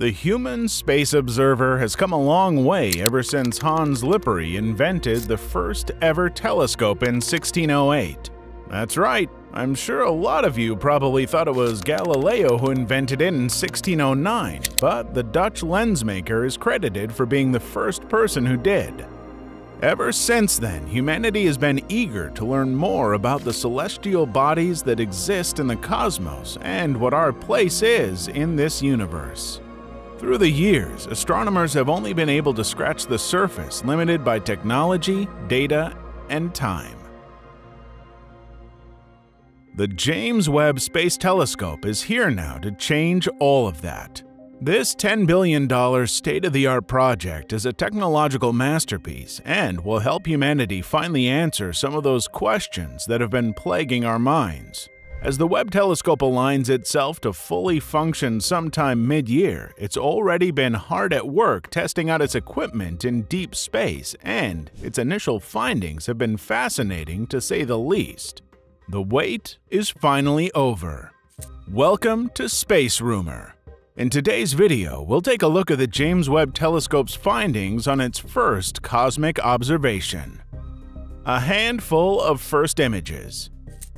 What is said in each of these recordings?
The human space observer has come a long way ever since Hans Lippershey invented the first ever telescope in 1608. That's right, I'm sure a lot of you probably thought it was Galileo who invented it in 1609, but the Dutch lensmaker is credited for being the first person who did. Ever since then, humanity has been eager to learn more about the celestial bodies that exist in the cosmos and what our place is in this universe. Through the years, astronomers have only been able to scratch the surface limited by technology, data, and time. The James Webb Space Telescope is here now to change all of that. This $10 billion state-of-the-art project is a technological masterpiece and will help humanity finally answer some of those questions that have been plaguing our minds. As the Webb telescope aligns itself to fully function sometime mid-year, it's already been hard at work testing out its equipment in deep space, and its initial findings have been fascinating to say the least. The wait is finally over. Welcome to Space Rumor. In today's video, we'll take a look at the James Webb Telescope's findings on its first cosmic observation. A handful of first images.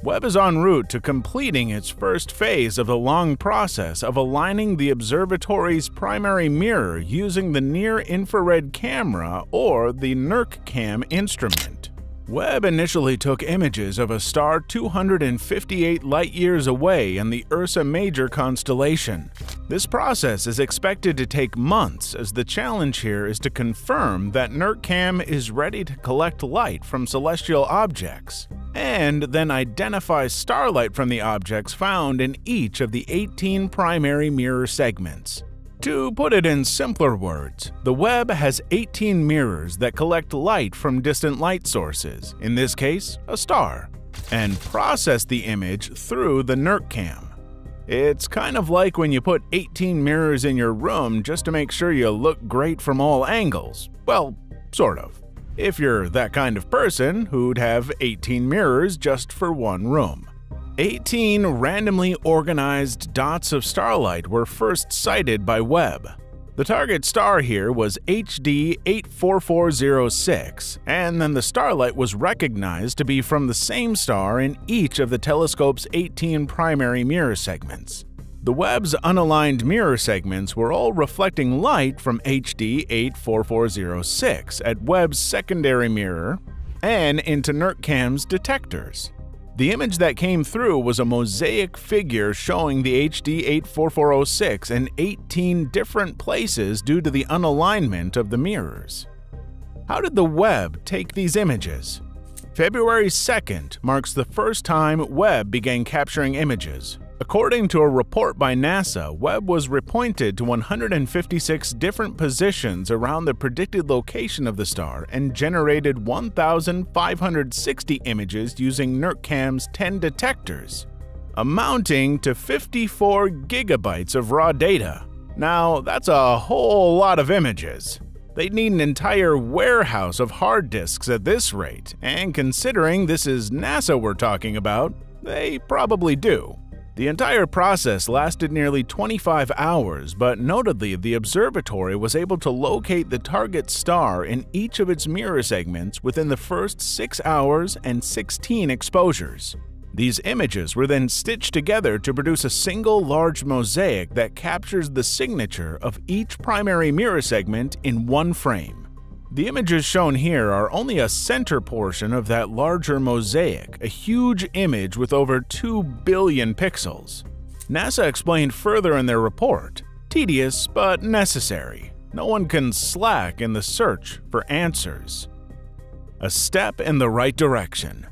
Webb is en route to completing its first phase of the long process of aligning the observatory's primary mirror using the near-infrared camera or the NIRCam instrument. Webb initially took images of a star 258 light-years away in the Ursa Major constellation. This process is expected to take months as the challenge here is to confirm that NIRCam is ready to collect light from celestial objects and then identify starlight from the objects found in each of the 18 primary mirror segments. To put it in simpler words, the Webb has 18 mirrors that collect light from distant light sources, in this case, a star, and process the image through the NIRCam. It's kind of like when you put 18 mirrors in your room just to make sure you look great from all angles. Well, sort of. If you're that kind of person who'd have 18 mirrors just for one room. 18 randomly organized dots of starlight were first sighted by Webb. The target star here was HD 84406, and then the starlight was recognized to be from the same star in each of the telescope's 18 primary mirror segments. The Webb's unaligned mirror segments were all reflecting light from HD 84406 at Webb's secondary mirror and into NIRCam's detectors. The image that came through was a mosaic figure showing the HD 84406 in 18 different places due to the unalignment of the mirrors. How did the Webb take these images? February 2nd marks the first time Webb began capturing images. According to a report by NASA, Webb was repointed to 156 different positions around the predicted location of the star and generated 1,560 images using NIRCam's 10 detectors, amounting to 54 gigabytes of raw data. Now, that's a whole lot of images. They'd need an entire warehouse of hard disks at this rate, and considering this is NASA we're talking about, they probably do. The entire process lasted nearly 25 hours, but notably, the observatory was able to locate the target star in each of its mirror segments within the first 6 hours and 16 exposures. These images were then stitched together to produce a single large mosaic that captures the signature of each primary mirror segment in one frame. The images shown here are only a center portion of that larger mosaic, a huge image with over 2 billion pixels. NASA explained further in their report, tedious but necessary. No one can slack in the search for answers. A step in the right direction.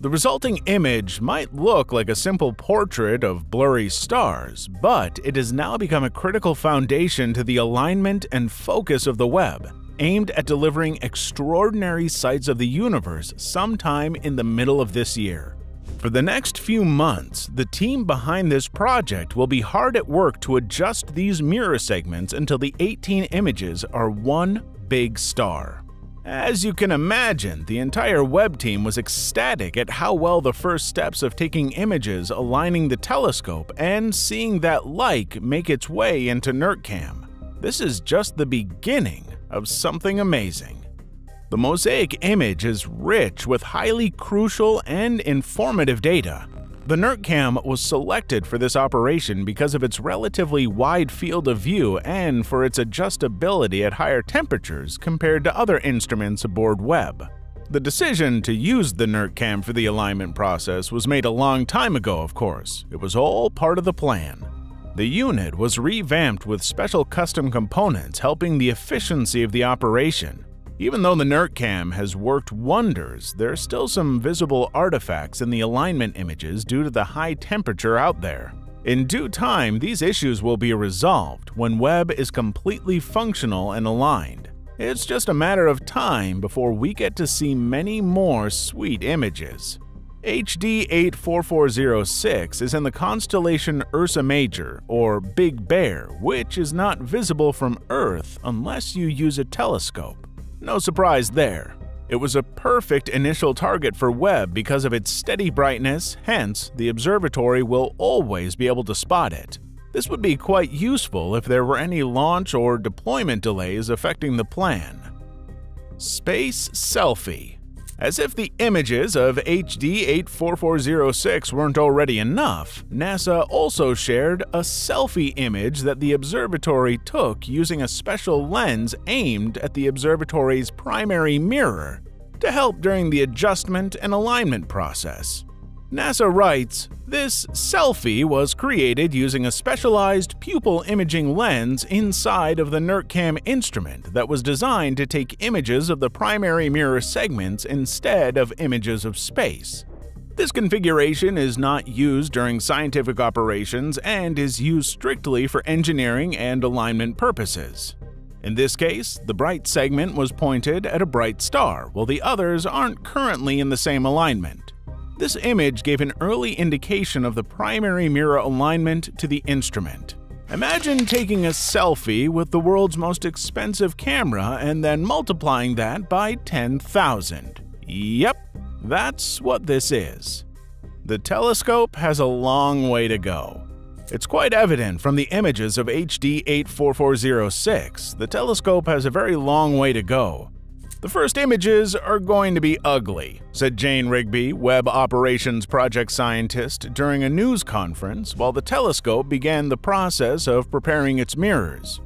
The resulting image might look like a simple portrait of blurry stars, but it has now become a critical foundation to the alignment and focus of the Webb aimed at delivering extraordinary sights of the universe sometime in the middle of this year. For the next few months, the team behind this project will be hard at work to adjust these mirror segments until the 18 images are one big star. As you can imagine, the entire Webb team was ecstatic at how well the first steps of taking images, aligning the telescope, and seeing that like make its way into NIRCam. This is just the beginning of something amazing. The mosaic image is rich with highly crucial and informative data. The NIRCam was selected for this operation because of its relatively wide field of view and for its adjustability at higher temperatures compared to other instruments aboard Webb. The decision to use the NIRCam for the alignment process was made a long time ago, of course. It was all part of the plan. The unit was revamped with special custom components helping the efficiency of the operation. Even though the NIRCam has worked wonders, there are still some visible artifacts in the alignment images due to the high temperature out there. In due time, these issues will be resolved when Webb is completely functional and aligned. It's just a matter of time before we get to see many more sweet images. HD 84406 is in the constellation Ursa Major, or Big Bear, which is not visible from Earth unless you use a telescope. No surprise there. It was a perfect initial target for Webb because of its steady brightness, hence, the observatory will always be able to spot it. This would be quite useful if there were any launch or deployment delays affecting the plan. Space Selfie as if the images of HD 84406 weren't already enough, NASA also shared a selfie image that the observatory took using a special lens aimed at the observatory's primary mirror to help during the adjustment and alignment process. NASA writes, This selfie was created using a specialized pupil imaging lens inside of the NIRCam instrument that was designed to take images of the primary mirror segments instead of images of space. This configuration is not used during scientific operations and is used strictly for engineering and alignment purposes. In this case, the bright segment was pointed at a bright star, while the others aren't currently in the same alignment. This image gave an early indication of the primary mirror alignment to the instrument. Imagine taking a selfie with the world's most expensive camera and then multiplying that by 10,000. Yep, that's what this is. The telescope has a long way to go. It's quite evident from the images of HD 84406 the telescope has a very long way to go, the first images are going to be ugly, said Jane Rigby, Webb Operations Project Scientist, during a news conference while the telescope began the process of preparing its mirrors.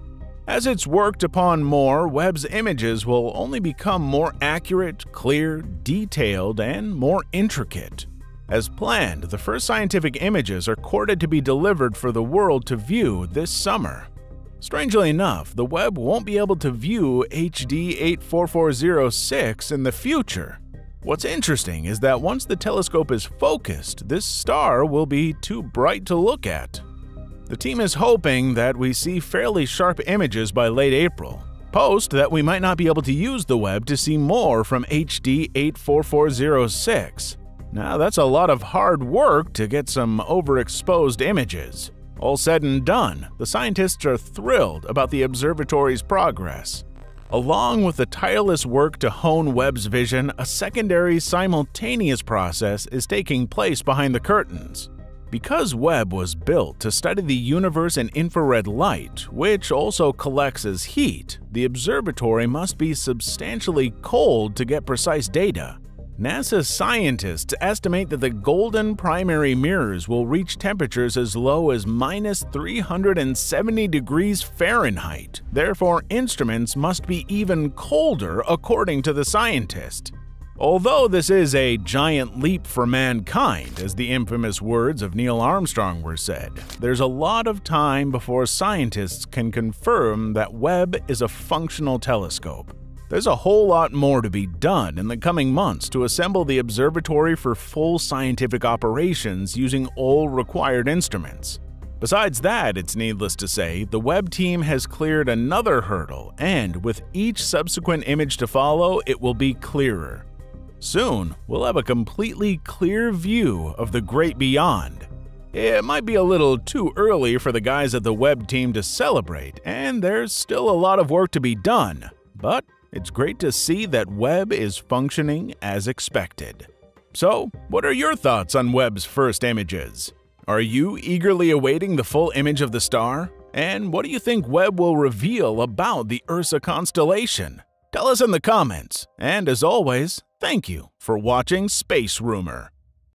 As it's worked upon more, Webb's images will only become more accurate, clear, detailed, and more intricate. As planned, the first scientific images are courted to be delivered for the world to view this summer. Strangely enough, the Webb won't be able to view HD 84406 in the future. What's interesting is that once the telescope is focused, this star will be too bright to look at. The team is hoping that we see fairly sharp images by late April. Post that we might not be able to use the Webb to see more from HD 84406. Now that's a lot of hard work to get some overexposed images. All said and done, the scientists are thrilled about the observatory's progress. Along with the tireless work to hone Webb's vision, a secondary simultaneous process is taking place behind the curtains. Because Webb was built to study the universe in infrared light, which also collects as heat, the observatory must be substantially cold to get precise data. NASA scientists estimate that the golden primary mirrors will reach temperatures as low as minus 370 degrees Fahrenheit. Therefore, instruments must be even colder, according to the scientist. Although this is a giant leap for mankind, as the infamous words of Neil Armstrong were said, there's a lot of time before scientists can confirm that Webb is a functional telescope. There's a whole lot more to be done in the coming months to assemble the observatory for full scientific operations using all required instruments. Besides that, it's needless to say, the Webb team has cleared another hurdle, and with each subsequent image to follow, it will be clearer. Soon, we'll have a completely clear view of the great beyond. It might be a little too early for the guys at the Webb team to celebrate, and there's still a lot of work to be done, but it's great to see that Webb is functioning as expected. So, what are your thoughts on Webb's first images? Are you eagerly awaiting the full image of the star? And what do you think Webb will reveal about the Ursa constellation? Tell us in the comments. And as always, thank you for watching Space Rumor.